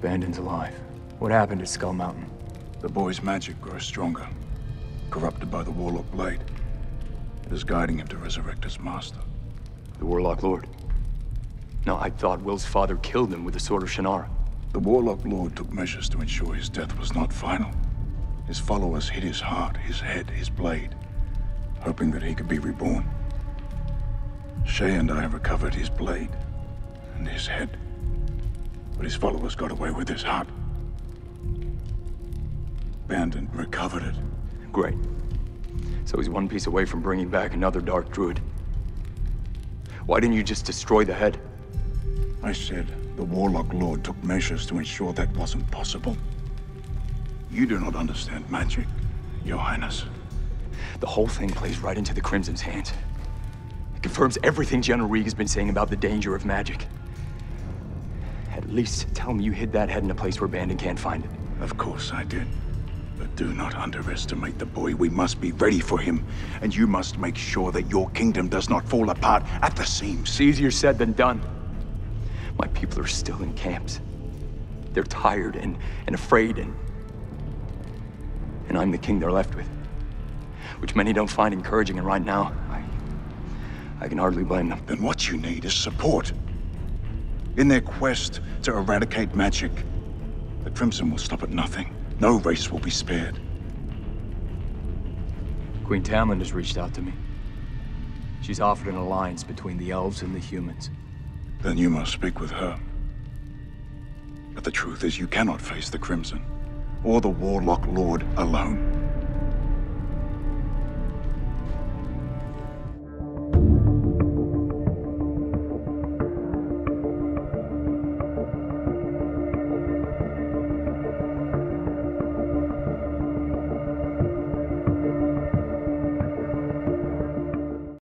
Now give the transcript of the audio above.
Bandon's alive. What happened at Skull Mountain? The boy's magic grows stronger, corrupted by the Warlock Blade. It is guiding him to resurrect his master. The Warlock Lord? No, I thought Wil's father killed him with the Sword of Shannara. The Warlock Lord took measures to ensure his death was not final. His followers hid his heart, his head, his blade, hoping that he could be reborn. Shea and I recovered his blade and his head. But his followers got away with his heart. Bandon recovered it. Great. So he's one piece away from bringing back another Dark Druid. Why didn't you just destroy the head? I said the Warlock Lord took measures to ensure that wasn't possible. You do not understand magic, Your Highness. The whole thing plays right into the Crimson's hands. It confirms everything General Reek has been saying about the danger of magic. At least tell me you hid that head in a place where Bandon can't find it. Of course I did. But do not underestimate the boy. We must be ready for him. And you must make sure that your kingdom does not fall apart at the seams. It's easier said than done. My people are still in camps. They're tired and, and afraid and... And I'm the king they're left with. Which many don't find encouraging, and right now, I... I can hardly blame them. Then what you need is support. In their quest to eradicate magic, the Crimson will stop at nothing. No race will be spared. Queen Tamlin has reached out to me. She's offered an alliance between the elves and the humans. Then you must speak with her. But the truth is you cannot face the Crimson, or the Warlock Lord alone.